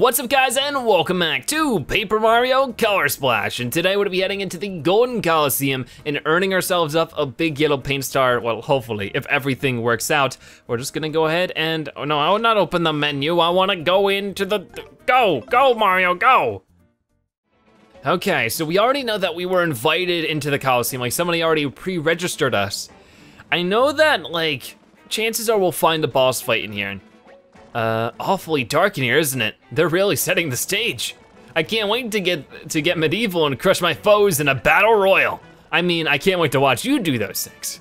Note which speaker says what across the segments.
Speaker 1: What's up guys and welcome back to Paper Mario Color Splash. And today we're gonna be heading into the Golden Coliseum and earning ourselves up a big yellow paint star. Well, hopefully, if everything works out. We're just gonna go ahead and, oh no, I will not open the menu. I wanna go into the, go, go Mario, go. Okay, so we already know that we were invited into the Coliseum, like somebody already pre-registered us. I know that, like, chances are we'll find the boss fight in here. Uh, awfully dark in here, isn't it? They're really setting the stage. I can't wait to get to get medieval and crush my foes in a battle royal. I mean, I can't wait to watch you do those things.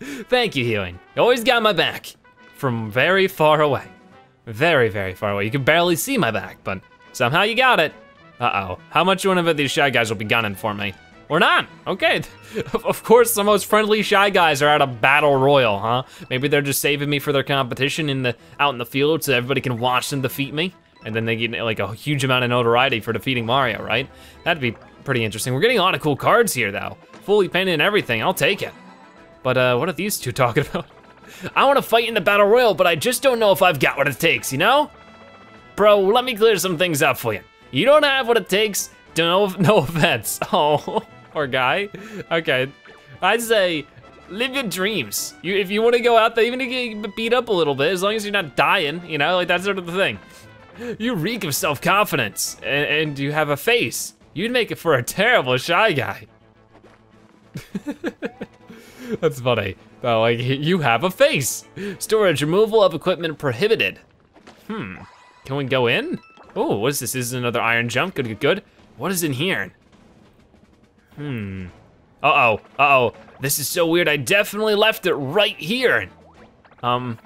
Speaker 1: Thank you, Huey. You always got my back. From very far away. Very, very far away. You can barely see my back, but somehow you got it. Uh-oh, how much one of these shy guys will be gunning for me? Or not, okay. of course, the most friendly Shy Guys are at a battle royal, huh? Maybe they're just saving me for their competition in the out in the field so everybody can watch them defeat me. And then they get like a huge amount of notoriety for defeating Mario, right? That'd be pretty interesting. We're getting a lot of cool cards here though. Fully painted and everything, I'll take it. But uh, what are these two talking about? I wanna fight in the battle royal, but I just don't know if I've got what it takes, you know? Bro, let me clear some things up for you. You don't have what it takes, no, no offense. Oh. Poor guy. Okay, I'd say live your dreams. You, if you want to go out there, even if you get beat up a little bit, as long as you're not dying, you know, like that's sort of the thing. You reek of self-confidence, and, and, you have a face. You'd make it for a terrible shy guy. that's funny. Oh, like, you have a face. Storage, removal of equipment prohibited. Hmm, can we go in? Oh, what is this? This is another iron jump, good, good, good. What is in here? Hmm. Uh-oh, uh-oh. This is so weird, I definitely left it right here. Um,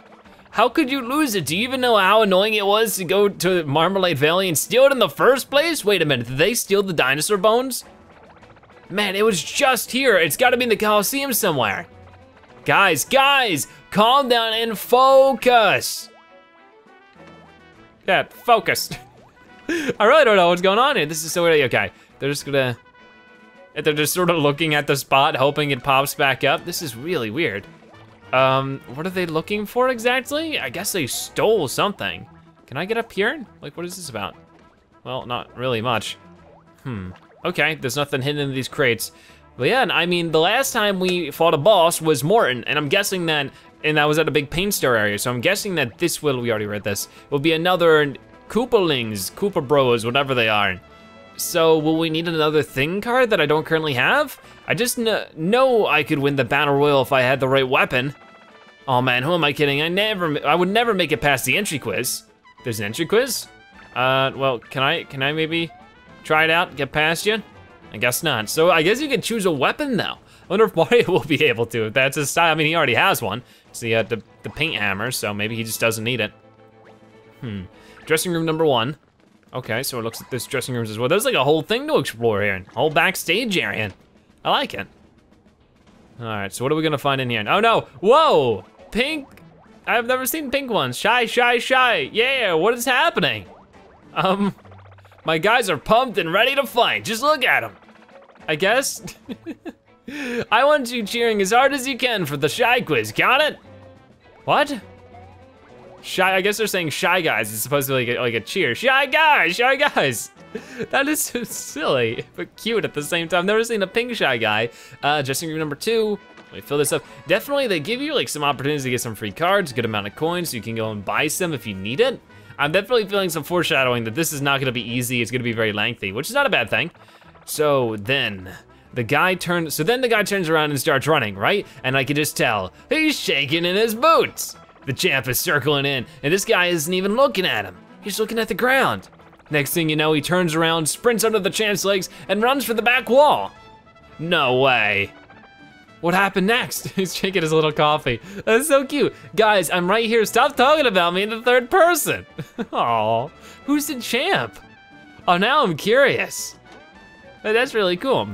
Speaker 1: how could you lose it? Do you even know how annoying it was to go to Marmalade Valley and steal it in the first place? Wait a minute, did they steal the dinosaur bones? Man, it was just here. It's gotta be in the Coliseum somewhere. Guys, guys, calm down and focus. Yeah, focus. I really don't know what's going on here. This is so weird. Okay, they're just gonna they're just sort of looking at the spot, hoping it pops back up. This is really weird. Um, what are they looking for exactly? I guess they stole something. Can I get up here? Like, what is this about? Well, not really much. Hmm, okay, there's nothing hidden in these crates. But yeah, I mean, the last time we fought a boss was Morton, and I'm guessing that, and that was at a big paint store area, so I'm guessing that this will, we already read this, will be another Koopalings, Koopa Bros, whatever they are. So will we need another thing card that I don't currently have? I just know I could win the battle royal if I had the right weapon. Oh man, who am I kidding? I never, I would never make it past the entry quiz. There's an entry quiz? Uh, well, can I, can I maybe try it out, get past you? I guess not. So I guess you can choose a weapon now. I wonder if Mario will be able to, if that's his style. I mean, he already has one. So he had the, the paint hammer, so maybe he just doesn't need it. Hmm. Dressing room number one. Okay, so it looks like this dressing rooms as well. There's like a whole thing to explore here, whole backstage area. I like it. All right, so what are we gonna find in here? Oh no, whoa, pink. I've never seen pink ones. Shy, shy, shy. Yeah, what is happening? Um, my guys are pumped and ready to fight. Just look at them. I guess. I want you cheering as hard as you can for the Shy Guys, got it? What? Shy, I guess they're saying shy guys. It's supposed to be like a, like a cheer. Shy guys, shy guys. That is so silly, but cute at the same time. Never seen a pink shy guy. Uh, dressing room number two. Let me fill this up. Definitely, they give you like some opportunities to get some free cards, good amount of coins, so you can go and buy some if you need it. I'm definitely feeling some foreshadowing that this is not gonna be easy. It's gonna be very lengthy, which is not a bad thing. So then, the guy turns, so then the guy turns around and starts running, right? And I can just tell, he's shaking in his boots. The champ is circling in, and this guy isn't even looking at him. He's looking at the ground. Next thing you know, he turns around, sprints under the champ's legs, and runs for the back wall. No way. What happened next? He's drinking his little coffee. That's so cute. Guys, I'm right here. Stop talking about me in the third person. Oh, who's the champ? Oh, now I'm curious. That's really cool.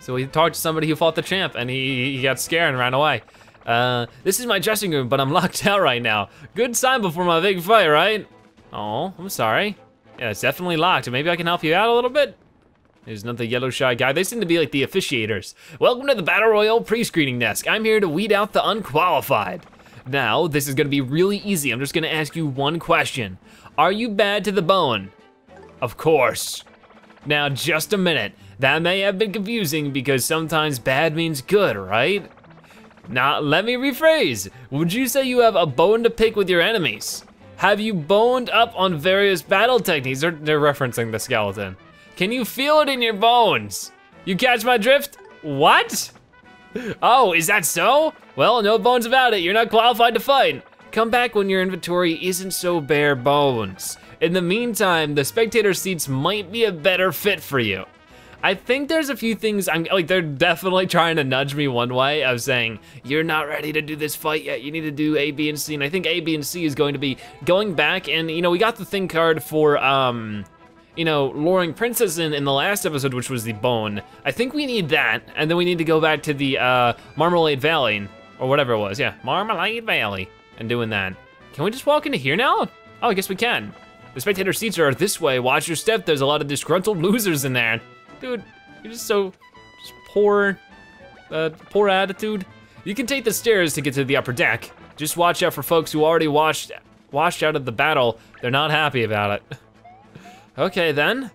Speaker 1: So he talked to somebody who fought the champ and he, he got scared and ran away. Uh, this is my dressing room, but I'm locked out right now. Good sign before my big fight, right? Oh, I'm sorry. Yeah, it's definitely locked. Maybe I can help you out a little bit? There's another yellow shy guy. They seem to be like the officiators. Welcome to the Battle Royale pre-screening desk. I'm here to weed out the unqualified. Now, this is gonna be really easy. I'm just gonna ask you one question. Are you bad to the bone? Of course. Now, just a minute. That may have been confusing because sometimes bad means good, right? Now, let me rephrase. Would you say you have a bone to pick with your enemies? Have you boned up on various battle techniques? They're, they're referencing the skeleton. Can you feel it in your bones? You catch my drift? What? Oh, is that so? Well, no bones about it. You're not qualified to fight. Come back when your inventory isn't so bare bones. In the meantime, the spectator seats might be a better fit for you. I think there's a few things I'm like they're definitely trying to nudge me one way of saying you're not ready to do this fight yet. You need to do A, B, and C. And I think A, B, and C is going to be going back and you know we got the thing card for um you know, luring Princess in in the last episode, which was the bone. I think we need that, and then we need to go back to the uh, Marmalade Valley, or whatever it was, yeah, Marmalade Valley, and doing that. Can we just walk into here now? Oh, I guess we can. The spectator seats are this way. Watch your step. There's a lot of disgruntled losers in there. Dude, you're just so just poor, uh, poor attitude. You can take the stairs to get to the upper deck. Just watch out for folks who already washed, washed out of the battle. They're not happy about it. okay then.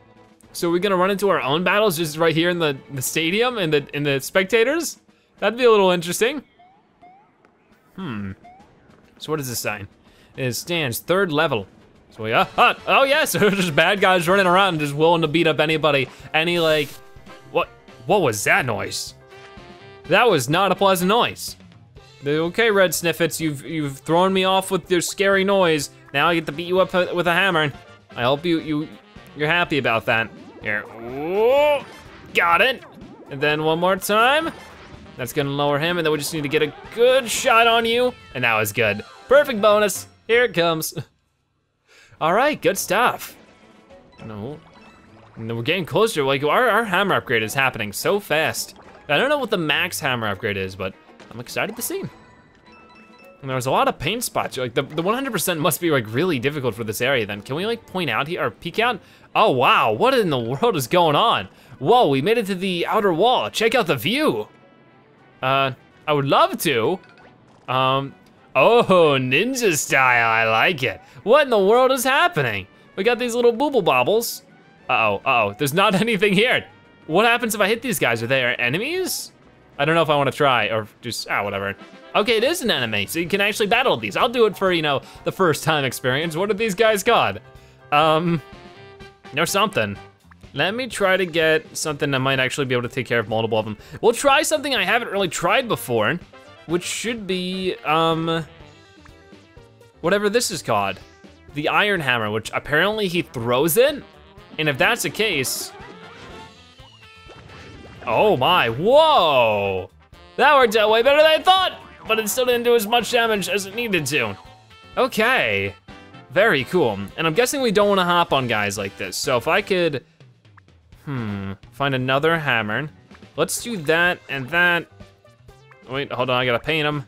Speaker 1: So we're gonna run into our own battles just right here in the, the stadium and the in the spectators? That'd be a little interesting. Hmm. So what does this sign? It stands third level. So we, oh yes, yeah, so just bad guys running around just willing to beat up anybody. Any like, what, what was that noise? That was not a pleasant noise. Okay, Red Snifits, you've you've thrown me off with your scary noise. Now I get to beat you up with a hammer. I hope you you you're happy about that. Here, Ooh, got it. And then one more time. That's gonna lower him, and then we just need to get a good shot on you, and that was good. Perfect bonus. Here it comes. All right, good stuff. No, no we're getting closer. Like our, our hammer upgrade is happening so fast. I don't know what the max hammer upgrade is, but I'm excited to see. And there's a lot of paint spots. Like the 100% must be like really difficult for this area then. Can we like point out here or peek out? Oh wow, what in the world is going on? Whoa, we made it to the outer wall. Check out the view. Uh, I would love to. Um, oh, ninja style, I like it. What in the world is happening? We got these little booble bobbles. Uh-oh, uh-oh, there's not anything here. What happens if I hit these guys? Are they our enemies? I don't know if I wanna try or just, ah, whatever. Okay, it is an enemy, so you can actually battle these. I'll do it for, you know, the first time experience. What are these guys got? Um, or something. Let me try to get something that might actually be able to take care of multiple of them. We'll try something I haven't really tried before, which should be, um, whatever this is called the Iron Hammer, which apparently he throws it. And if that's the case, oh my, whoa. That worked out way better than I thought, but it still didn't do as much damage as it needed to. Okay, very cool. And I'm guessing we don't wanna hop on guys like this. So if I could, hmm, find another hammer. Let's do that and that. Wait, hold on, I gotta paint them.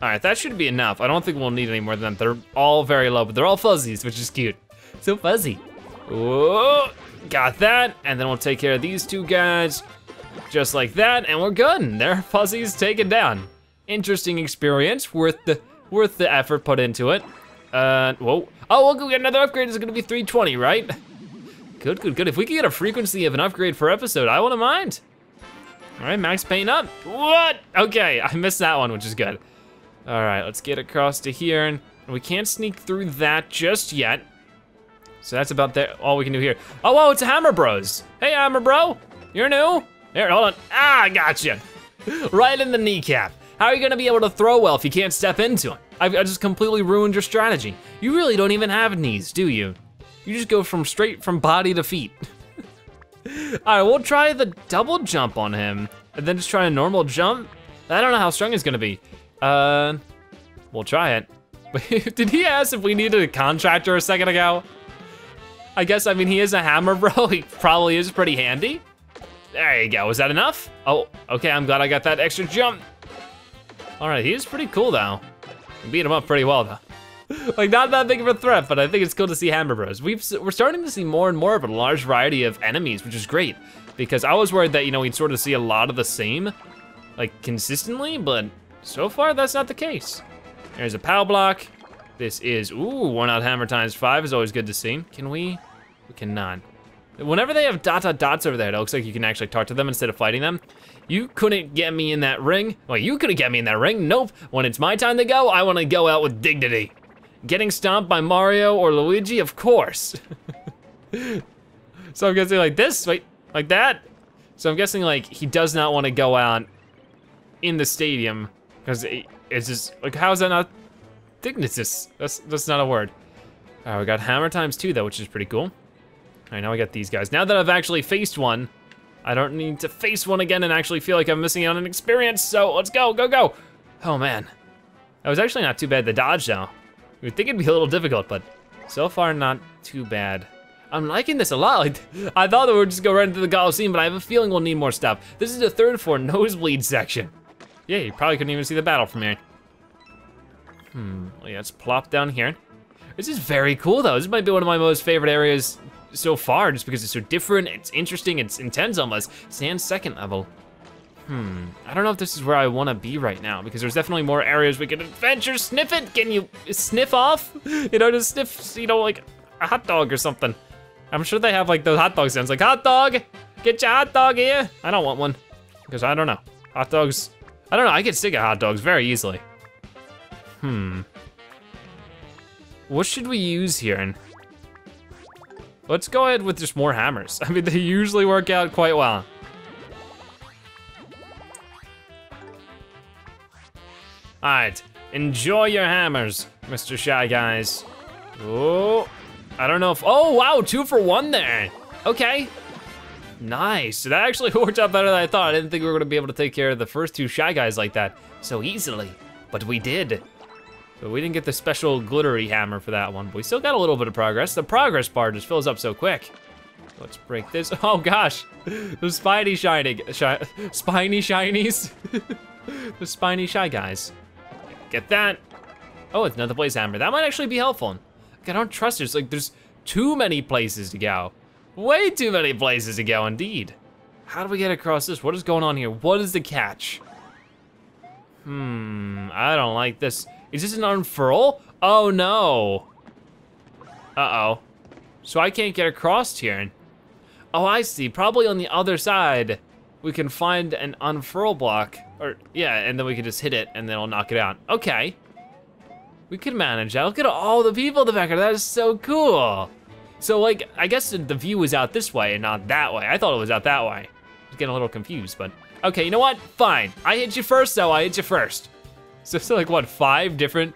Speaker 1: All right, that should be enough. I don't think we'll need any more than that. They're all very low, but they're all fuzzies, which is cute. So fuzzy. Whoa, got that. And then we'll take care of these two guys, just like that, and we're good. They're fuzzies taken down. Interesting experience, worth the worth the effort put into it. Uh, whoa. Oh, we'll go get another upgrade. It's gonna be 320, right? Good, good, good. If we could get a frequency of an upgrade per episode, I wouldn't mind. All right, max paint up. What? Okay, I missed that one, which is good. All right, let's get across to here. And we can't sneak through that just yet. So that's about that, all we can do here. Oh, whoa, it's Hammer Bros. Hey, Hammer Bro, you're new? Here, hold on. Ah, I gotcha. right in the kneecap. How are you gonna be able to throw well if you can't step into it? I've, I just completely ruined your strategy. You really don't even have knees, do you? You just go from straight from body to feet. all right, we'll try the double jump on him and then just try a normal jump. I don't know how strong he's gonna be. Uh, we'll try it. Did he ask if we needed a contractor a second ago? I guess, I mean, he is a hammer bro. He probably is pretty handy. There you go, is that enough? Oh, okay, I'm glad I got that extra jump. All right, he is pretty cool though. Beat him up pretty well though. Like not that big of a threat, but I think it's cool to see Hammer Bros. We've, we're starting to see more and more of a large variety of enemies, which is great. Because I was worried that, you know, we'd sort of see a lot of the same, like consistently, but so far that's not the case. There's a POW block. This is, ooh, one out hammer times five is always good to see. Can we? We cannot. Whenever they have dot dot dots over there, it looks like you can actually talk to them instead of fighting them. You couldn't get me in that ring. Well, you couldn't get me in that ring. Nope. When it's my time to go, I wanna go out with dignity. Getting stomped by Mario or Luigi, of course. so I'm guessing like this, wait, like that? So I'm guessing like he does not wanna go out in the stadium because it's just, like how is that not dignitas? That's, that's not a word. Right, we got hammer times two though, which is pretty cool. All right, now we got these guys. Now that I've actually faced one, I don't need to face one again and actually feel like I'm missing out on an experience, so let's go, go, go. Oh man, that was actually not too bad, the dodge though. Would think it'd be a little difficult, but so far not too bad. I'm liking this a lot. Like, I thought that we would just go right into the Coliseum, but I have a feeling we'll need more stuff. This is the third floor nosebleed section. Yeah, you probably couldn't even see the battle from here. Hmm, well, yeah, let's plop down here. This is very cool though. This might be one of my most favorite areas so far just because it's so different, it's interesting, it's intense almost. Sand second level. Hmm, I don't know if this is where I wanna be right now because there's definitely more areas we can adventure. Sniff it, can you sniff off? You know, just sniff, you know, like a hot dog or something. I'm sure they have like those hot dog sounds like hot dog, get your hot dog here. I don't want one because I don't know. Hot dogs, I don't know, I get sick of hot dogs very easily. Hmm. What should we use here? And Let's go ahead with just more hammers. I mean, they usually work out quite well. All right, enjoy your hammers, Mr. Shy Guys. Oh, I don't know if, oh wow, two for one there. Okay, nice. That actually worked out better than I thought. I didn't think we were gonna be able to take care of the first two Shy Guys like that so easily, but we did. But we didn't get the special glittery hammer for that one, but we still got a little bit of progress. The progress bar just fills up so quick. Let's break this. Oh gosh, the spiny shining, shi spiny shinies. the spiny shy guys. Get that. Oh, it's another blaze hammer. That might actually be helpful. I don't trust. It's like there's too many places to go. Way too many places to go indeed. How do we get across this? What is going on here? What is the catch? Hmm, I don't like this. Is this an unfurl? Oh no. Uh-oh. So I can't get across here. Oh, I see, probably on the other side, we can find an unfurl block, or yeah, and then we can just hit it and then it'll knock it out. Okay. We can manage that. Look at all the people in the background, that is so cool. So like, I guess the view was out this way and not that way. I thought it was out that way. I was getting a little confused, but okay, you know what? Fine. I hit you first though, I hit you first. So, so like what, five different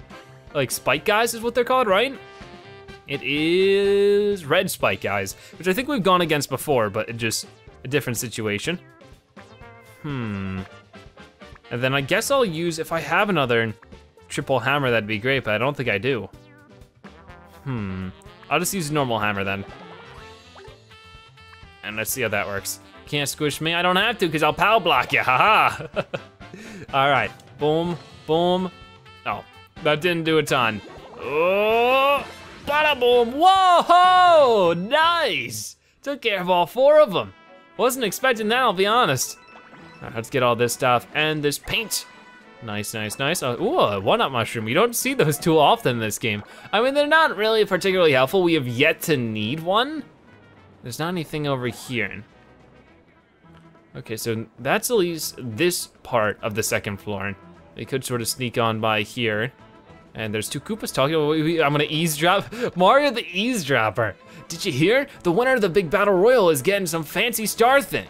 Speaker 1: like spike guys is what they're called, right? It is red spike guys, which I think we've gone against before, but just a different situation. Hmm. And then I guess I'll use, if I have another triple hammer, that'd be great, but I don't think I do. Hmm. I'll just use normal hammer then. And let's see how that works. Can't squish me, I don't have to, because I'll POW block you, haha. All right, boom, boom. Oh, that didn't do a ton. Oh, bada boom, whoa, nice. Took care of all four of them. Wasn't expecting that, I'll be honest. Right, let's get all this stuff and this paint. Nice, nice, nice. Uh, ooh, a one-up mushroom. You don't see those too often in this game. I mean, they're not really particularly helpful. We have yet to need one. There's not anything over here. Okay, so that's at least this part of the second floor. We could sort of sneak on by here. And there's two Koopas talking. I'm gonna eavesdrop. Mario the eavesdropper. Did you hear? The winner of the big battle royal is getting some fancy star thing.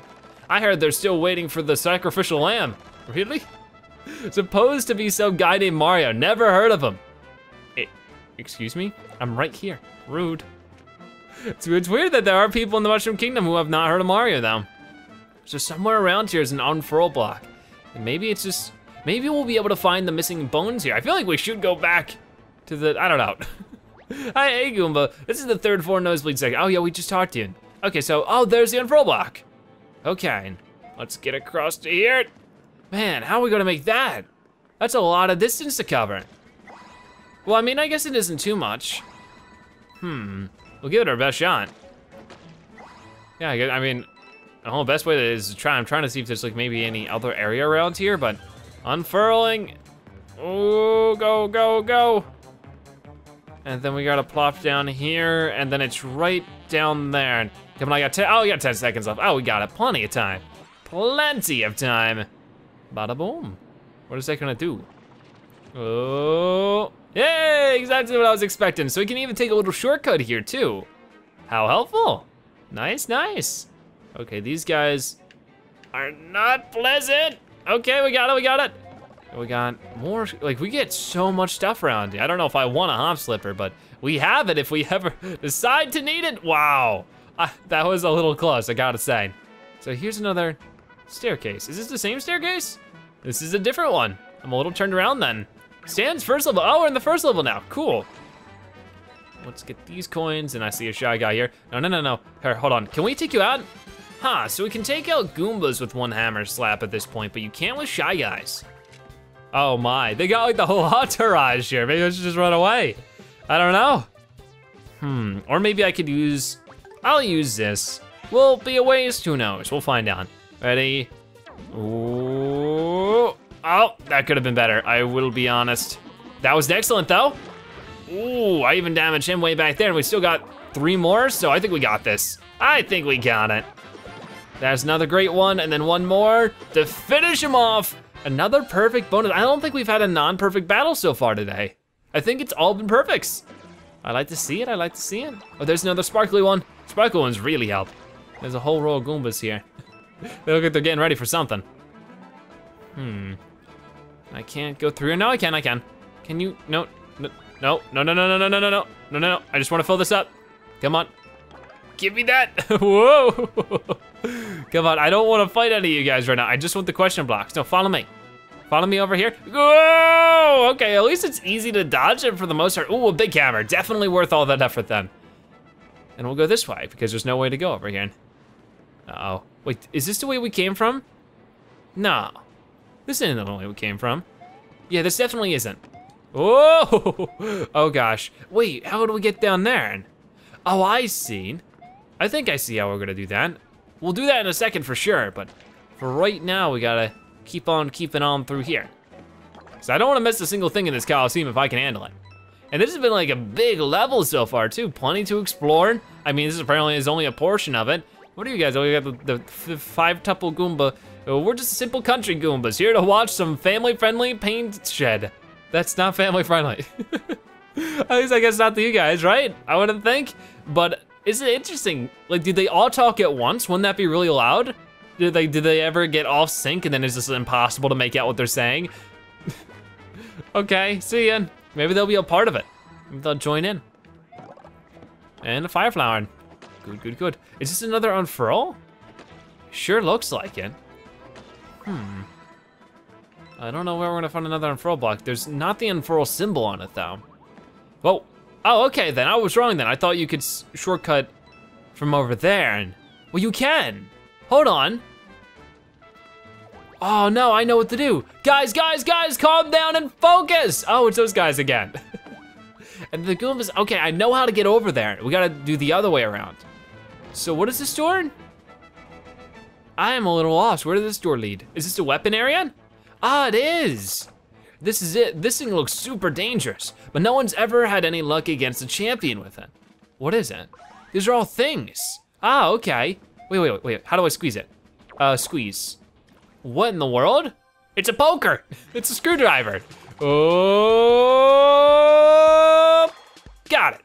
Speaker 1: I heard they're still waiting for the sacrificial lamb. Really? Supposed to be some guy named Mario. Never heard of him. It, excuse me? I'm right here. Rude. It's, it's weird that there are people in the Mushroom Kingdom who have not heard of Mario though. So somewhere around here is an unfurl block. And maybe it's just Maybe we'll be able to find the missing bones here. I feel like we should go back to the, I don't know. Hi, hey Goomba. This is the third floor nosebleed section. Oh yeah, we just talked to you. Okay, so, oh, there's the unfurl block. Okay, let's get across to here. Man, how are we gonna make that? That's a lot of distance to cover. Well, I mean, I guess it isn't too much. Hmm, we'll give it our best shot. Yeah, I mean, the whole best way is to try. I'm trying to see if there's like maybe any other area around here, but Unfurling. Oh, go, go, go. And then we gotta plop down here, and then it's right down there. And Come on, I got 10, oh, we got 10 seconds left. Oh, we got it, plenty of time. Plenty of time. Bada boom. What is that gonna do? Oh, yeah, exactly what I was expecting. So we can even take a little shortcut here too. How helpful. Nice, nice. Okay, these guys are not pleasant. Okay, we got it, we got it. We got more, like we get so much stuff around here. I don't know if I want a hop slipper, but we have it if we ever decide to need it. Wow, uh, that was a little close, I gotta say. So here's another staircase. Is this the same staircase? This is a different one. I'm a little turned around then. Stan's first level, oh, we're in the first level now, cool. Let's get these coins, and I see a shy guy here. No, no, no, no, here, hold on. Can we take you out? Huh, so we can take out Goombas with one hammer slap at this point, but you can't with Shy Guys. Oh my, they got like the whole entourage here. Maybe I should just run away. I don't know. Hmm, or maybe I could use, I'll use this. Will be a waste, who knows? We'll find out. Ready? Ooh. Oh, that could have been better, I will be honest. That was excellent though. Ooh, I even damaged him way back there and we still got three more, so I think we got this. I think we got it. That's another great one, and then one more to finish him off. Another perfect bonus. I don't think we've had a non-perfect battle so far today. I think it's all been perfects. I like to see it, I like to see it. Oh, there's another sparkly one. Sparkly ones really help. There's a whole row of Goombas here. they look like they're getting ready for something. Hmm. I can't go through. No, I can, I can. Can you, no, no, no, no, no, no, no, no, no, no, no, no, I just wanna fill this up. Come on. Give me that, whoa. Come on, I don't wanna fight any of you guys right now. I just want the question blocks. No, follow me. Follow me over here. Whoa! Okay, at least it's easy to dodge it for the most part. Ooh, a big hammer. Definitely worth all that effort then. And we'll go this way because there's no way to go over here. Uh oh Wait, is this the way we came from? No. This isn't the way we came from. Yeah, this definitely isn't. Oh, oh gosh. Wait, how do we get down there? Oh, I see. I think I see how we're gonna do that. We'll do that in a second for sure, but for right now, we gotta keep on keeping on through here. So I don't wanna miss a single thing in this Coliseum if I can handle it. And this has been like a big level so far too, plenty to explore. I mean, this apparently is only a portion of it. What are you guys, oh, we got the, the five tuple Goomba. Oh, we're just simple country Goombas here to watch some family friendly paint shed. That's not family friendly. At least I guess not to you guys, right? I wouldn't think, but is it interesting? Like, did they all talk at once? Wouldn't that be really loud? Did they did they ever get off sync and then it's just impossible to make out what they're saying? okay, see ya. Maybe they'll be a part of it. Maybe they'll join in. And a fire flower. Good, good, good. Is this another unfurl? Sure looks like it. Hmm. I don't know where we're gonna find another unfurl block. There's not the unfurl symbol on it though. Whoa, Oh, okay, then I was wrong then. I thought you could shortcut from over there. And, well, you can. Hold on. Oh no, I know what to do. Guys, guys, guys, calm down and focus. Oh, it's those guys again. and the Goombas, okay, I know how to get over there. We gotta do the other way around. So what is this door? I am a little lost. Where does this door lead? Is this a weapon area? Ah, it is. This is it. This thing looks super dangerous, but no one's ever had any luck against a champion with it. What is it? These are all things. Ah, okay. Wait, wait, wait, wait. How do I squeeze it? Uh, squeeze. What in the world? It's a poker. It's a screwdriver. Oh, got it.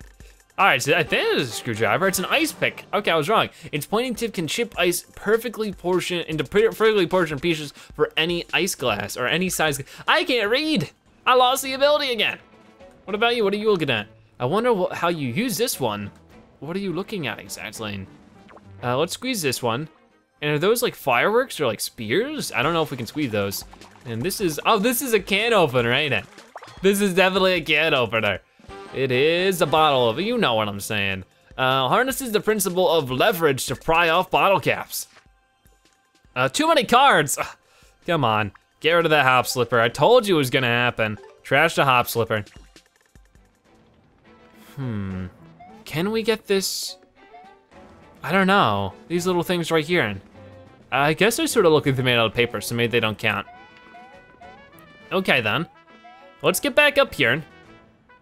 Speaker 1: All right, so I think it is a screwdriver. It's an ice pick. Okay, I was wrong. Its pointing tip can chip ice perfectly portioned into perfectly portioned pieces for any ice glass or any size. I can't read. I lost the ability again. What about you? What are you looking at? I wonder what, how you use this one. What are you looking at exactly? Uh, let's squeeze this one. And are those like fireworks or like spears? I don't know if we can squeeze those. And this is, oh, this is a can opener, ain't it? This is definitely a can opener. It is a bottle of, you know what I'm saying. Uh, harnesses the principle of leverage to pry off bottle caps. Uh, too many cards. Ugh, come on, get rid of that hop slipper. I told you it was gonna happen. Trash the hop slipper. Hmm, can we get this? I don't know, these little things right here. I guess they're sort of looking they're made out of paper, so maybe they don't count. Okay then. Let's get back up here.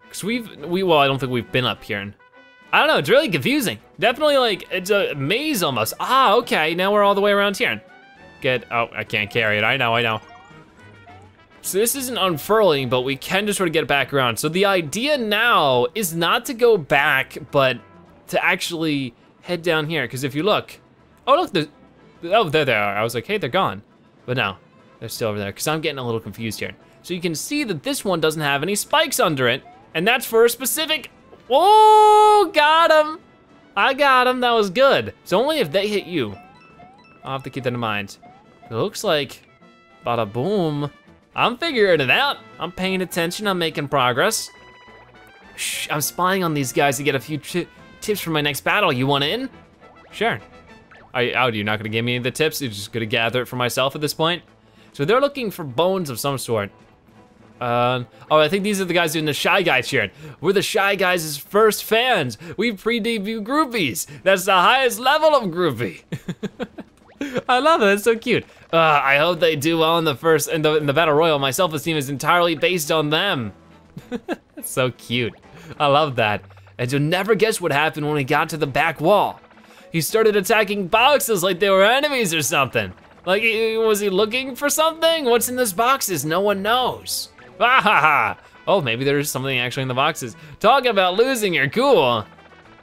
Speaker 1: Cause we've, we, well, I don't think we've been up here. I don't know, it's really confusing. Definitely like, it's a maze almost. Ah, okay, now we're all the way around here. Get, oh, I can't carry it, I know, I know. So this isn't unfurling, but we can just sort of get back around. So the idea now is not to go back, but to actually head down here. Because if you look, oh look, the, oh there they are. I was like, hey, they're gone. But no, they're still over there. Because I'm getting a little confused here. So you can see that this one doesn't have any spikes under it. And that's for a specific, oh, got him. I got him, that was good. So only if they hit you. I'll have to keep that in mind. It looks like, bada boom. I'm figuring it out. I'm paying attention, I'm making progress. Shh, I'm spying on these guys to get a few tips for my next battle. You want in? Sure. Are you, oh, you're not gonna give me the tips? You're just gonna gather it for myself at this point? So they're looking for bones of some sort. Uh, oh, I think these are the guys doing the Shy Guys cheering. We're the Shy Guys' first fans. We pre-debut groupies. That's the highest level of groupie. I love it, it's so cute. Uh, I hope they do well in the first, in the, in the Battle Royal. My self-esteem is entirely based on them. So cute. I love that. And you'll never guess what happened when he got to the back wall. He started attacking boxes like they were enemies or something. Like, was he looking for something? What's in those boxes? No one knows. Ah ha ha. Oh, maybe there's something actually in the boxes. Talking about losing, you're cool.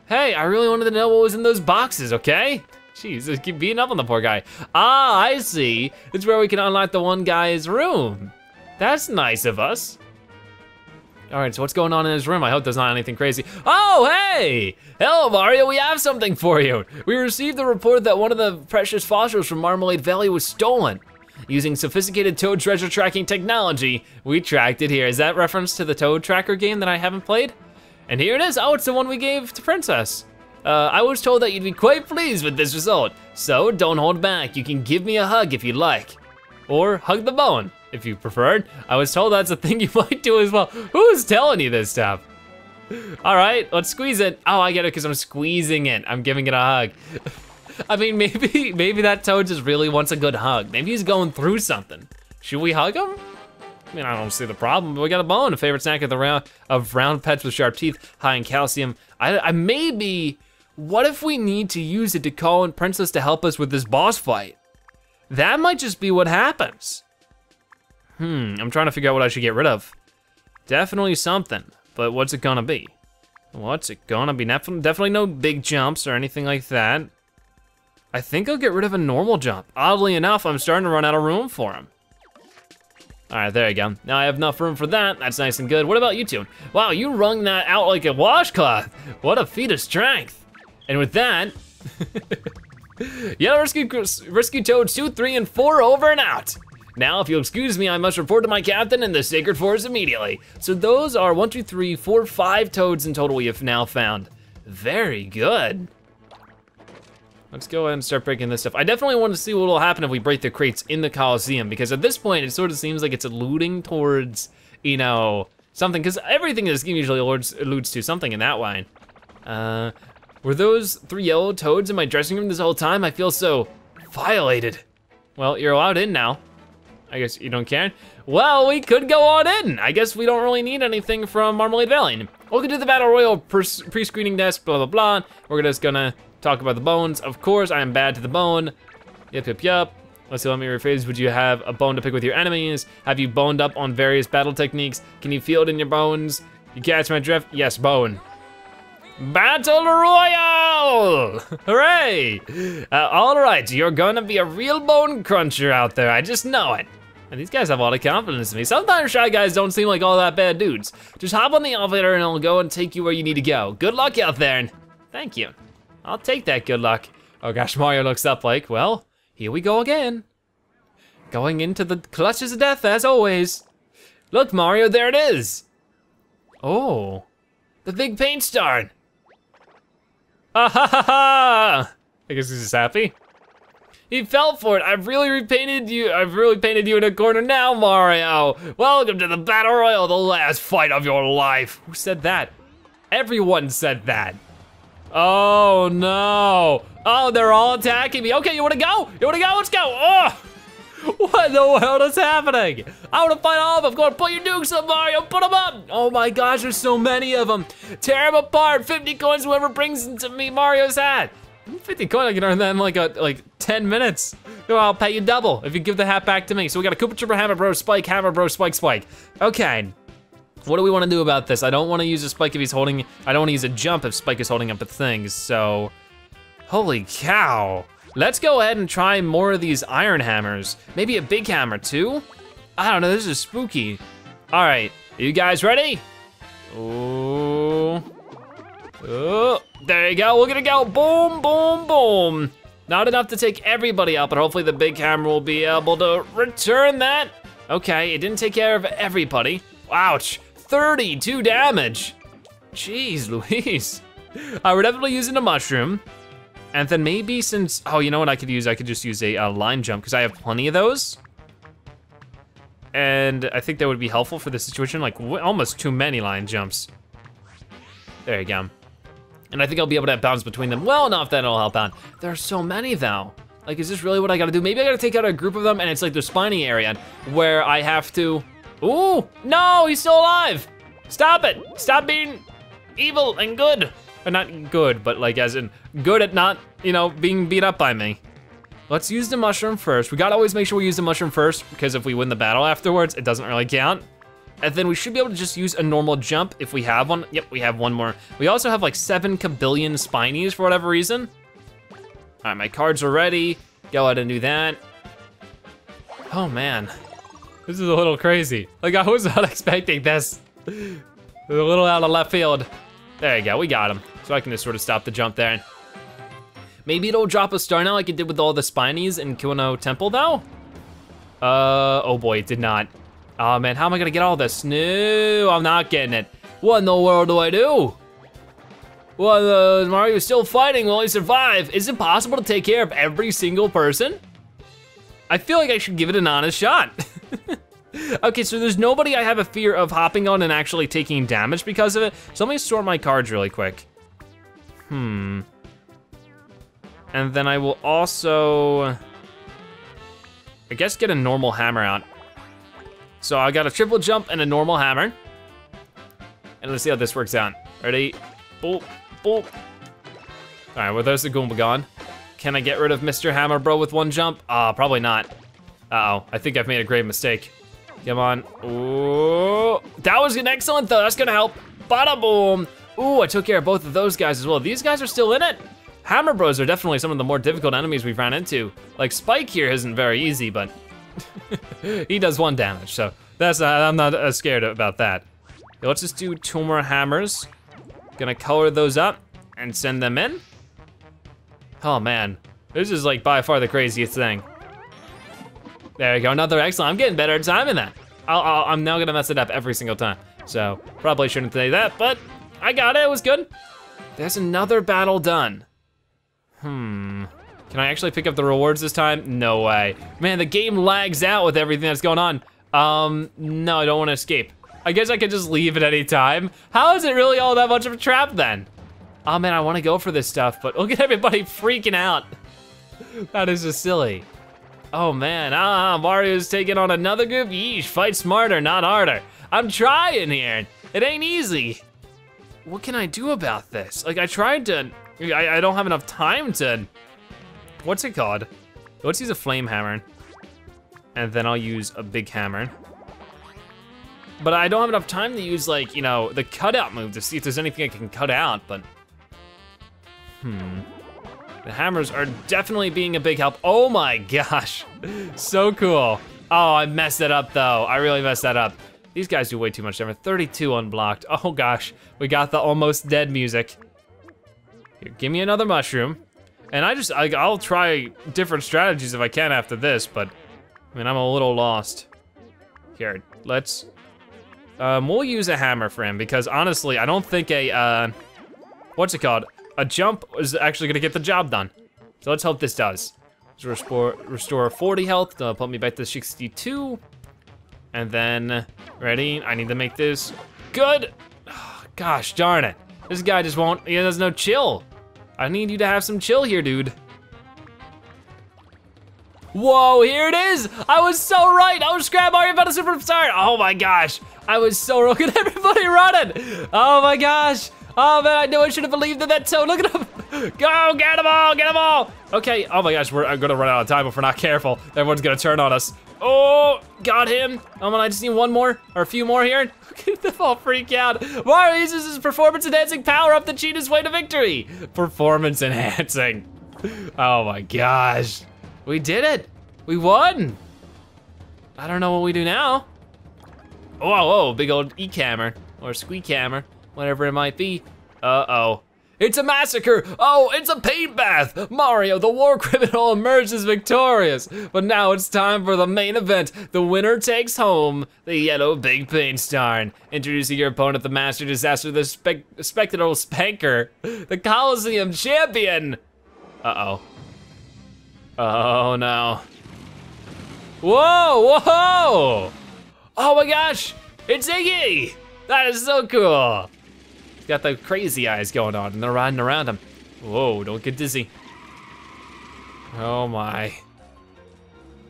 Speaker 1: Hey, I really wanted to know what was in those boxes, okay? Jeez, keep beating up on the poor guy. Ah, I see. It's where we can unlock the one guy's room. That's nice of us. All right, so what's going on in his room? I hope there's not anything crazy. Oh, hey! Hello, Mario, we have something for you. We received the report that one of the precious fossils from Marmalade Valley was stolen. Using sophisticated toad treasure tracking technology, we tracked it here. Is that reference to the toad tracker game that I haven't played? And here it is, oh, it's the one we gave to Princess. Uh, I was told that you'd be quite pleased with this result, so don't hold back. You can give me a hug if you'd like. Or hug the bone, if you preferred. I was told that's a thing you might do as well. Who's telling you this stuff? All right, let's squeeze it. Oh, I get it, because I'm squeezing it. I'm giving it a hug. I mean, maybe maybe that toad just really wants a good hug. Maybe he's going through something. Should we hug him? I mean, I don't see the problem, but we got a bone, a favorite snack of the round of round pets with sharp teeth, high in calcium. I, I maybe what if we need to use it to call in Princess to help us with this boss fight? That might just be what happens. Hmm, I'm trying to figure out what I should get rid of. Definitely something, but what's it gonna be? What's it gonna be? Definitely no big jumps or anything like that. I think I'll get rid of a normal jump. Oddly enough, I'm starting to run out of room for him. All right, there you go. Now I have enough room for that. That's nice and good. What about you two? Wow, you wrung that out like a washcloth. What a feat of strength. And with that, Yellow Rescue, Rescue Toads 2, 3, and 4 over and out. Now, if you'll excuse me, I must report to my captain in the Sacred Forest immediately. So those are one, two, three, four, five toads in total we have now found. Very good. Let's go ahead and start breaking this stuff. I definitely want to see what will happen if we break the crates in the Coliseum, because at this point, it sort of seems like it's alluding towards, you know, something, because everything in this game usually alludes, alludes to something in that line. Uh, were those three yellow toads in my dressing room this whole time? I feel so violated. Well, you're allowed in now. I guess you don't care. Well, we could go on in. I guess we don't really need anything from Marmalade Valley. We'll do the Battle Royal pre-screening desk, blah, blah, blah. We're just gonna talk about the bones. Of course, I am bad to the bone. Yep, yep, yep. Let's see, let me rephrase. Would you have a bone to pick with your enemies? Have you boned up on various battle techniques? Can you feel it in your bones? You catch my drift? Yes, bone. Battle Royale! Hooray! Uh, all right, you're gonna be a real bone cruncher out there, I just know it. And these guys have a lot of confidence in me. Sometimes Shy Guys don't seem like all that bad dudes. Just hop on the elevator and I'll go and take you where you need to go. Good luck out there. And thank you. I'll take that good luck. Oh gosh, Mario looks up like, well, here we go again. Going into the clutches of death as always. Look, Mario, there it is. Oh, the big paint star. Ah ha ha ha! I guess he's just happy. He fell for it. I've really repainted you. I've really painted you in a corner now, Mario. Welcome to the Battle Royal, the last fight of your life. Who said that? Everyone said that. Oh no. Oh, they're all attacking me. Okay, you wanna go? You wanna go? Let's go. Oh, What in the world is happening? I wanna fight all of them. Go on, put your nukes up, Mario, put them up. Oh my gosh, there's so many of them. Tear them apart, 50 coins, whoever brings them to me Mario's hat. 50 coin, I can earn that in like, a, like 10 minutes. No, I'll pay you double if you give the hat back to me. So we got a Koopa Troopa Hammer Bro, Spike, Hammer Bro, Spike, Spike. Okay, what do we wanna do about this? I don't wanna use a Spike if he's holding, I don't wanna use a jump if Spike is holding up the things, so. Holy cow. Let's go ahead and try more of these iron hammers. Maybe a big hammer too? I don't know, this is spooky. All right, you guys ready? Oh, oh, there you go, we're gonna go boom, boom, boom. Not enough to take everybody out, but hopefully the big hammer will be able to return that. Okay, it didn't take care of everybody. Ouch, 32 damage. Jeez Louise. Uh, we're definitely using a mushroom. And then maybe since, oh, you know what I could use? I could just use a, a line jump because I have plenty of those. And I think that would be helpful for the situation, like almost too many line jumps. There you go. And I think I'll be able to bounce between them well enough that it'll help out. There are so many though. Like, is this really what I gotta do? Maybe I gotta take out a group of them and it's like the spiny area where I have to, ooh, no, he's still alive. Stop it, stop being evil and good. Or not good, but like as in good at not, you know, being beat up by me. Let's use the mushroom first. We gotta always make sure we use the mushroom first because if we win the battle afterwards, it doesn't really count. And then we should be able to just use a normal jump if we have one. Yep, we have one more. We also have like seven kabillion spinies for whatever reason. All right, my cards are ready. Go ahead and do that. Oh man, this is a little crazy. Like I was not expecting this. a little out of left field. There you go, we got him. So I can just sort of stop the jump there. Maybe it'll drop a star now like it did with all the Spinies in Kiwano Temple though? Uh, oh boy, it did not. Oh man, how am I gonna get all this? No, I'm not getting it. What in the world do I do? Well, uh, Mario's still fighting, will he survive? Is it possible to take care of every single person? I feel like I should give it an honest shot. okay, so there's nobody I have a fear of hopping on and actually taking damage because of it. So let me sort my cards really quick. Hmm. And then I will also, I guess get a normal hammer out. So I got a triple jump and a normal hammer. And let's see how this works out. Ready? Boop, boop. All right, well there's the Goomba gone. Can I get rid of Mr. Hammer Bro with one jump? Uh, probably not. Uh-oh, I think I've made a grave mistake. Come on, ooh. That was an excellent though, that's gonna help. Bada boom. Ooh, I took care of both of those guys as well. These guys are still in it. Hammer Bros are definitely some of the more difficult enemies we've ran into. Like Spike here isn't very easy, but he does one damage, so that's not, I'm not uh, scared about that. Okay, let's just do two more hammers. Gonna color those up and send them in. Oh man, this is like by far the craziest thing. There we go, another excellent. I'm getting better at timing that. i am now gonna mess it up every single time. So probably shouldn't say that, but I got it, it was good. There's another battle done. Hmm. Can I actually pick up the rewards this time? No way. Man, the game lags out with everything that's going on. Um, no, I don't wanna escape. I guess I could just leave at any time. How is it really all that much of a trap then? Oh man, I wanna go for this stuff, but look at everybody freaking out. that is just silly. Oh man, ah, Mario's taking on another group. Yeesh, fight smarter, not harder. I'm trying here. It ain't easy what can I do about this? Like I tried to, I, I don't have enough time to, what's it called? Let's use a flame hammer. And then I'll use a big hammer. But I don't have enough time to use like, you know, the cutout move to see if there's anything I can cut out, but. Hmm. The hammers are definitely being a big help. Oh my gosh, so cool. Oh, I messed it up though. I really messed that up. These guys do way too much damage. 32 unblocked. Oh gosh, we got the almost dead music. Here, give me another mushroom. And I just, I, I'll try different strategies if I can after this, but I mean, I'm a little lost. Here, let's, um, we'll use a hammer for him because honestly, I don't think a, uh, what's it called? A jump is actually gonna get the job done. So let's hope this does. So restore, restore 40 health, to put me back to 62. And then, ready? I need to make this good. Oh, gosh darn it. This guy just won't, he has no chill. I need you to have some chill here, dude. Whoa, here it is. I was so right. I was Scrap Mario Battle Superstar. Oh my gosh. I was so wrong. Look at everybody running. Oh my gosh. Oh man, I knew I should have believed in that toe. Look at him. Go, get them all, get them all. Okay, oh my gosh, we're gonna run out of time if we're not careful. Everyone's gonna turn on us. Oh, got him. Oh man, I just need one more, or a few more here. At them all freak out. Mario uses his performance enhancing power up to cheat his way to victory. Performance enhancing. Oh my gosh. We did it. We won. I don't know what we do now. Oh, whoa, big old Eekhammer or squeak hammer, whatever it might be. Uh-oh. It's a massacre! Oh, it's a paint bath! Mario, the war criminal, emerges victorious. But now it's time for the main event. The winner takes home the yellow big paint star. Introducing your opponent, the Master Disaster, the spe spectacle spanker, the Coliseum champion. Uh-oh. Oh no. Whoa, whoa! Oh my gosh, it's Iggy! That is so cool. Got the crazy eyes going on and they're riding around him. Whoa, don't get dizzy. Oh my.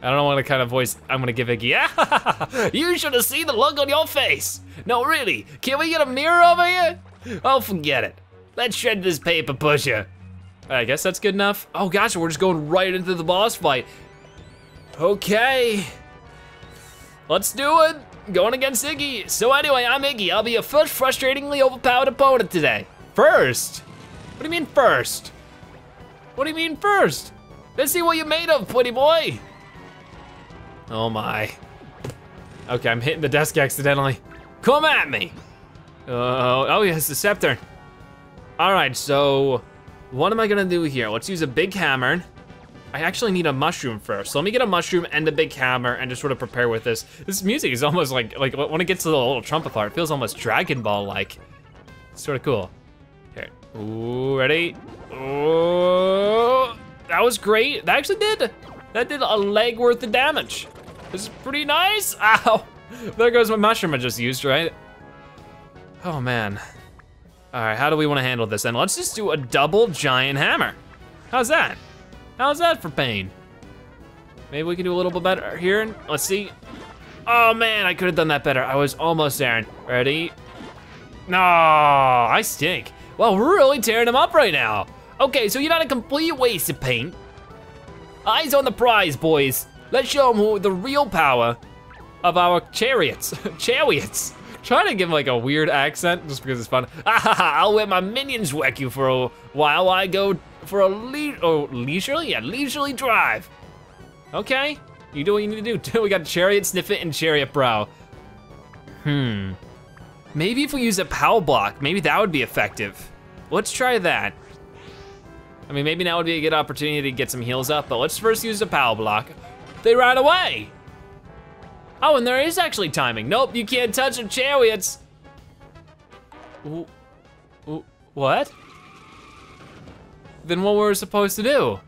Speaker 1: I don't know what kind of voice I'm gonna give Iggy. Yeah, you should have seen the look on your face. No, really, can we get a mirror over here? Oh, forget it. Let's shred this paper pusher. I guess that's good enough. Oh gosh, we're just going right into the boss fight. Okay. Let's do it. Going against Iggy. So anyway, I'm Iggy. I'll be your first frustratingly overpowered opponent today. First? What do you mean first? What do you mean first? Let's see what you're made of, pretty boy. Oh my. Okay, I'm hitting the desk accidentally. Come at me. Uh, oh yes, the scepter. All right, so what am I gonna do here? Let's use a big hammer. I actually need a mushroom first. So let me get a mushroom and a big hammer and just sort of prepare with this. This music is almost like, like when it gets to the little trumpet part, it feels almost Dragon Ball-like. Sort of cool. Here, ooh, ready? Ooh, that was great. That actually did, that did a leg worth of damage. This is pretty nice. Ow, there goes my mushroom I just used, right? Oh man. All right, how do we wanna handle this then? Let's just do a double giant hammer. How's that? How's that for pain? Maybe we can do a little bit better here. Let's see. Oh man, I could have done that better. I was almost there. Ready? No, I stink. Well, we're really tearing them up right now. Okay, so you're not a complete waste of paint. Eyes on the prize, boys. Let's show them who the real power of our chariots. chariots. Trying to give like a weird accent just because it's fun. I'll let my minions whack you for a while. I go for a le oh, leisurely, yeah, leisurely drive. Okay, you do what you need to do. we got Chariot Snifit and Chariot Brow. Hmm. Maybe if we use a POW block, maybe that would be effective. Let's try that. I mean, maybe now would be a good opportunity to get some heals up, but let's first use a POW block. They ride away. Oh, and there is actually timing. Nope, you can't touch the chariots. What? Then what were we supposed to do?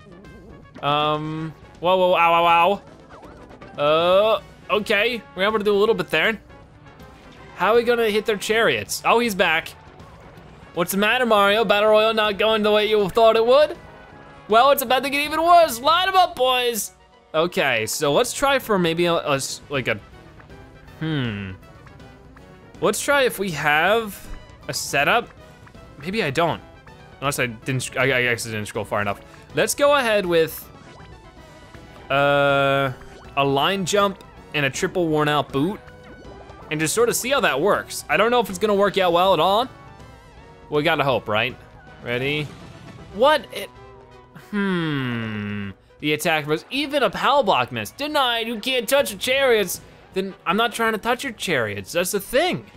Speaker 1: Um, whoa, whoa, ow, ow, ow. Uh, okay, we're able to do a little bit there. How are we gonna hit their chariots? Oh, he's back. What's the matter, Mario? Battle Royale not going the way you thought it would? Well, it's about to get even worse. Line them up, boys. Okay, so let's try for maybe a, a like a, hmm. Let's try if we have a setup. Maybe I don't. Unless I didn't, I, I guess I didn't scroll far enough. Let's go ahead with uh, a line jump and a triple worn out boot and just sort of see how that works. I don't know if it's gonna work out well at all. We gotta hope, right? Ready? What? It, hmm. The attack was even a POW block miss. Denied, you can't touch the chariots. Then I'm not trying to touch your chariots, that's the thing.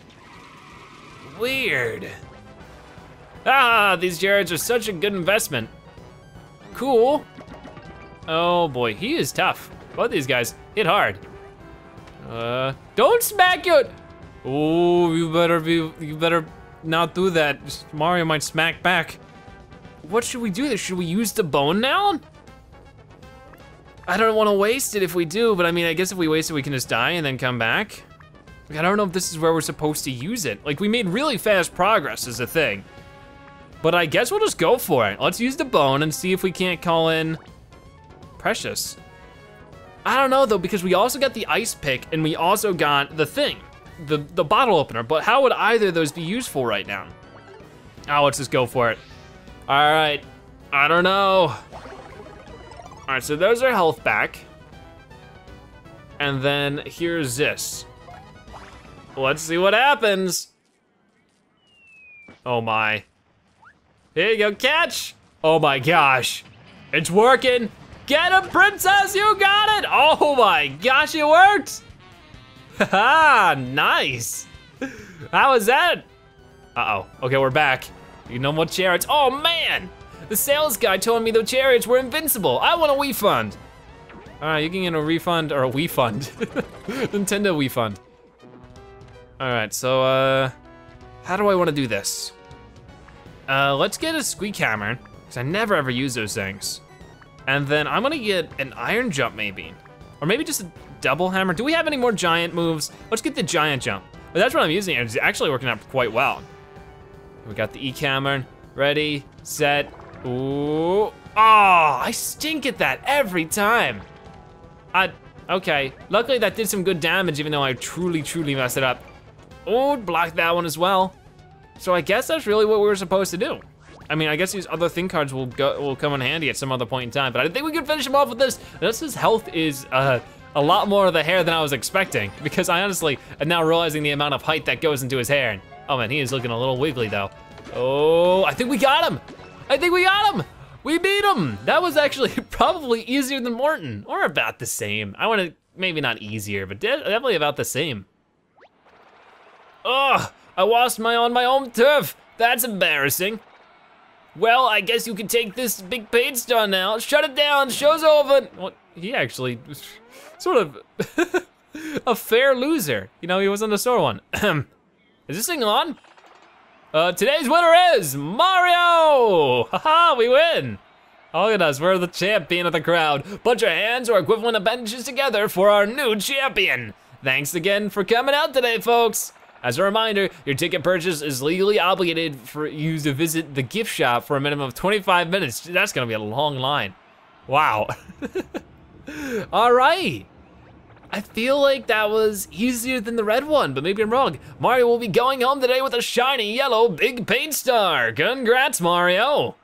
Speaker 1: Weird. Ah, these chariots are such a good investment. Cool. Oh boy, he is tough. Both these guys hit hard. Uh, don't smack it. Oh, you better be, you better not do that. Mario might smack back. What should we do? Should we use the bone now? I don't wanna waste it if we do, but I mean, I guess if we waste it, we can just die and then come back. I don't know if this is where we're supposed to use it. Like, we made really fast progress is the thing. But I guess we'll just go for it. Let's use the bone and see if we can't call in Precious. I don't know though, because we also got the ice pick and we also got the thing, the, the bottle opener, but how would either of those be useful right now? Oh, let's just go for it. All right, I don't know. All right, so those are health back. And then here's this. Let's see what happens. Oh my. Here you go, catch. Oh my gosh. It's working. Get him, princess, you got it. Oh my gosh, it worked. Haha, nice. How was that? Uh-oh, okay, we're back. You know more chariots. Oh man, the sales guy told me the chariots were invincible. I want a refund. All right, you can get a refund or a Wii fund. Nintendo Wii fund. All right, so uh, how do I wanna do this? Uh, let's get a squeak hammer, because I never ever use those things. And then I'm gonna get an iron jump maybe. Or maybe just a double hammer. Do we have any more giant moves? Let's get the giant jump. That's what I'm using, it's actually working out quite well. We got the Eekhammer, ready, set, ooh. Oh, I stink at that every time. I, okay, luckily that did some good damage even though I truly, truly messed it up. Oh, blocked that one as well. So I guess that's really what we were supposed to do. I mean, I guess these other thing cards will go will come in handy at some other point in time, but I think we can finish him off with this. This his health is uh, a lot more of the hair than I was expecting, because I honestly am now realizing the amount of height that goes into his hair. Oh man, he is looking a little wiggly though. Oh, I think we got him. I think we got him. We beat him. That was actually probably easier than Morton, or about the same. I wanna, maybe not easier, but definitely about the same. Ugh, I lost my on my own turf. That's embarrassing. Well, I guess you can take this big paint star now. Shut it down, show's over. Well, he actually sort of a fair loser. You know, he wasn't a sore one. is this thing on? Uh, today's winner is Mario! Haha, we win! Look at us, we're the champion of the crowd. Put your hands or equivalent appendages together for our new champion. Thanks again for coming out today, folks. As a reminder, your ticket purchase is legally obligated for you to visit the gift shop for a minimum of 25 minutes. That's gonna be a long line. Wow. All right. I feel like that was easier than the red one, but maybe I'm wrong. Mario will be going home today with a shiny yellow big paint star. Congrats, Mario.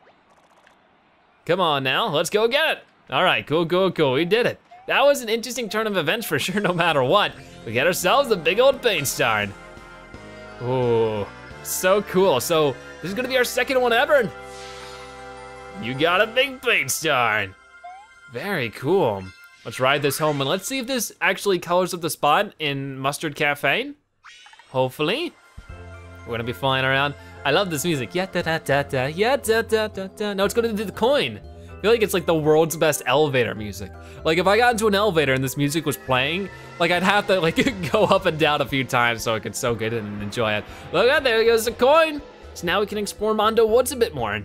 Speaker 1: Come on now, let's go get it. All right, cool, cool, cool, we did it. That was an interesting turn of events for sure, no matter what. We get ourselves a big old paint star. Oh, so cool. So this is gonna be our second one ever. You got a big paint star. Very cool. Let's ride this home and let's see if this actually colors up the spot in Mustard Cafe. Hopefully. We're gonna be flying around. I love this music. Yeah da da da da, yeah da da da da. No, it's gonna do the coin I feel like it's like the world's best elevator music. Like if I got into an elevator and this music was playing, like I'd have to like go up and down a few times so I could soak it and enjoy it. Look at there goes the coin. So now we can explore Mondo Woods a bit more.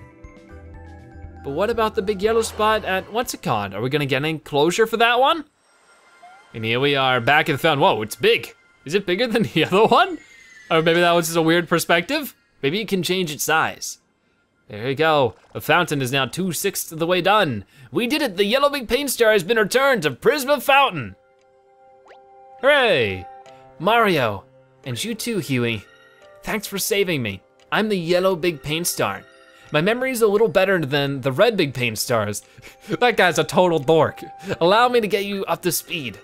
Speaker 1: But what about the big yellow spot at what's it called? Are we gonna get any closure for that one? And here we are back in the fountain. Whoa, it's big. Is it bigger than the other one? Or maybe that was just a weird perspective? Maybe you can change its size. There you go. The fountain is now two-sixths of the way done. We did it, the yellow big paint star has been returned to Prisma Fountain. Hooray! Mario, and you too, Huey. Thanks for saving me. I'm the yellow big paint star. My memory's a little better than the red big pain stars. that guy's a total dork. Allow me to get you up to speed.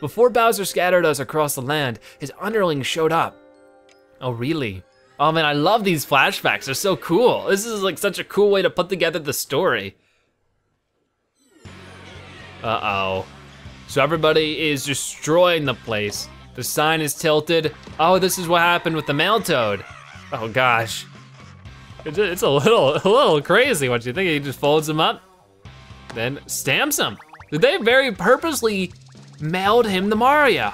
Speaker 1: Before Bowser scattered us across the land, his underlings showed up. Oh, really? Oh man, I love these flashbacks. They're so cool. This is like such a cool way to put together the story. Uh-oh. So everybody is destroying the place. The sign is tilted. Oh, this is what happened with the mail toad. Oh gosh. It's a little, a little crazy what you think. He just folds them up, then stamps them. Did they very purposely mailed him the Mario?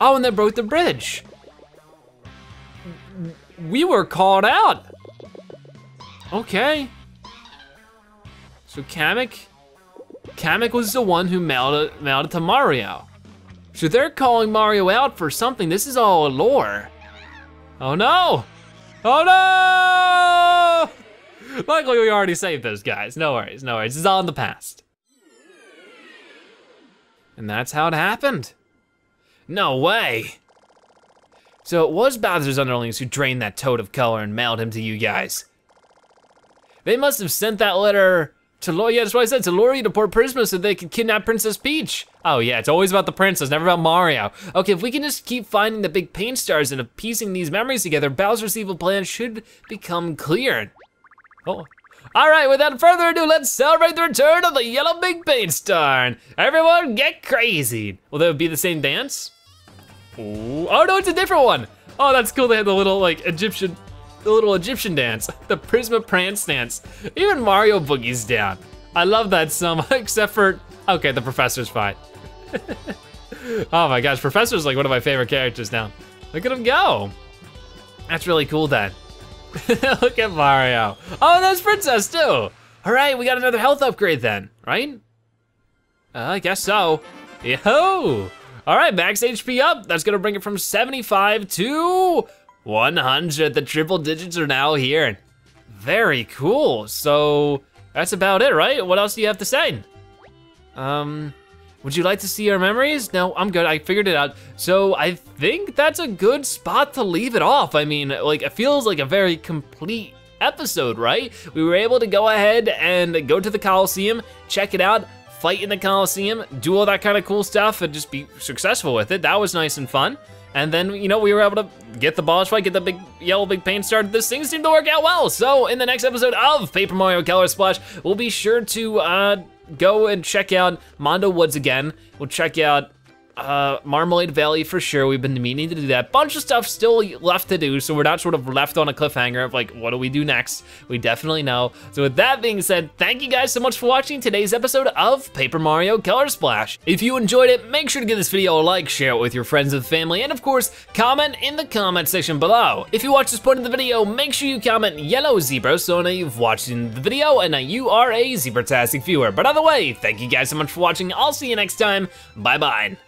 Speaker 1: Oh, and they broke the bridge we were called out. Okay. So Kamek, Kamek was the one who mailed it, mailed it to Mario. So they're calling Mario out for something. This is all a lore. Oh no! Oh no! Luckily we already saved those guys. No worries, no worries. It's all in the past. And that's how it happened. No way. So it was Bowser's underlings who drained that toad of color and mailed him to you guys. They must have sent that letter to Lori, yeah, that's what I said, to Lori to Port Prisma so they could kidnap Princess Peach. Oh yeah, it's always about the princess, never about Mario. Okay, if we can just keep finding the big paint stars and piecing these memories together, Bowser's evil plan should become clear. Oh, all right, without further ado, let's celebrate the return of the yellow big paint star. Everyone get crazy. Will that be the same dance? Ooh. Oh no, it's a different one. Oh, that's cool, they had the little like Egyptian the little Egyptian dance, the Prisma Prance dance. Even Mario Boogie's down. I love that so except for, okay, the professor's fine. oh my gosh, professor's like one of my favorite characters now. Look at him go. That's really cool then. Look at Mario. Oh, there's Princess too. All right, we got another health upgrade then, right? Uh, I guess so. Yo! All right, max HP up. That's gonna bring it from 75 to 100, the triple digits are now here. Very cool, so that's about it, right? What else do you have to say? Um, would you like to see our memories? No, I'm good, I figured it out. So I think that's a good spot to leave it off. I mean, like, it feels like a very complete episode, right? We were able to go ahead and go to the Coliseum, check it out, fight in the Coliseum, do all that kind of cool stuff, and just be successful with it. That was nice and fun. And then, you know, we were able to get the boss fight, get the big yellow big paint started. This thing seemed to work out well. So in the next episode of Paper Mario Color Splash, we'll be sure to uh, go and check out Mondo Woods again. We'll check out uh, Marmalade Valley for sure. We've been meaning to do that. Bunch of stuff still left to do, so we're not sort of left on a cliffhanger of like, what do we do next? We definitely know. So with that being said, thank you guys so much for watching today's episode of Paper Mario Color Splash. If you enjoyed it, make sure to give this video a like, share it with your friends and family, and of course, comment in the comment section below. If you watch this point of the video, make sure you comment yellow zebra so I know you've watched the video and you are a zebra-tastic viewer. But either way, thank you guys so much for watching. I'll see you next time. Bye-bye.